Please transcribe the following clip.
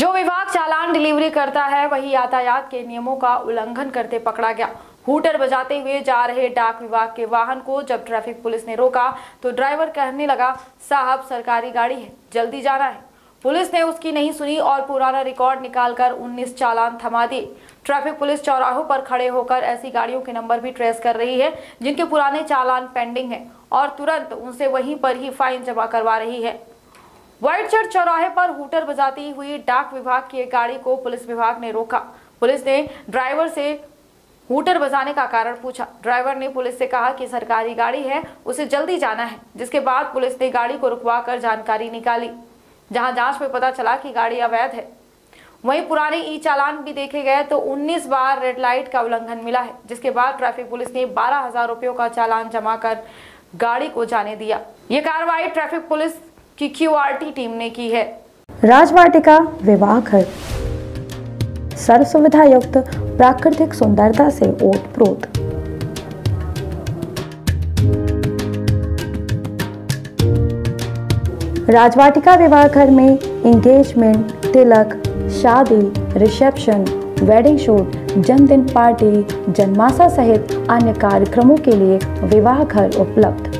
जो विभाग चालान डिलीवरी करता है, वही यातायात के नियमों का उल्लंघन करते पकड़ा गया। हूटर बजाते हुए जा रहे डाक विभाग के वाहन को जब ट्रैफ़िक पुलिस ने रोका तो ड्राइवर कहने लगा, साहब, सरकारी गाड़ी है, जल्दी जाना है। पुलिस ने उसकी नहीं सुनी और पुराना रिकॉर्ड निकालकर 19 चालान थमा दिए। ट्रैफ़िक पुलिस चौराहों पर खड़े होकर ऐसी गाड़ियों के नंबर भी ट्रेस कर रही है, जिनके पुराने चालान पेंडिंग है और तुरंत उनसे वहीं पर ही फाइन जमा करवा रही है। व्हाइट चर्च चौराहे पर हूटर बजाती हुई डाक विभाग की एक गाड़ी को पुलिस विभाग ने रोका। पुलिस ने ड्राइवर से हूटर बजाने का कारण पूछा। ड्राइवर ने पुलिस से कहा कि सरकारी गाड़ी है, उसे जल्दी जाना है। जिसके बाद पुलिस ने गाड़ी को रुकवा जानकारी निकाली, जहाँ जाँच में पता चला कि गाड़ी अवैध है। वहीं पुराने ई चालान भी देखे गए तो 19 बार रेड लाइट का उल्लंघन मिला है, जिसके बाद ट्रैफ़िक पुलिस ने बारह हज़ार रुपयों का चालान जमा कर गाड़ी को जाने दिया। ये कार्रवाई ट्रैफ़िक पुलिस की क्यूआरटी टीम ने की है। राजवाटिका विवाह घर सर्व सुविधा युक्त प्राकृतिक सुंदरता से ओत प्रोत। राजवाटिका विवाह घर में इंगेजमेंट तिलक, शादी रिसेप्शन वेडिंग शूट जन्मदिन पार्टी जन्माशा सहित अन्य कार्यक्रमों के लिए विवाह घर उपलब्ध।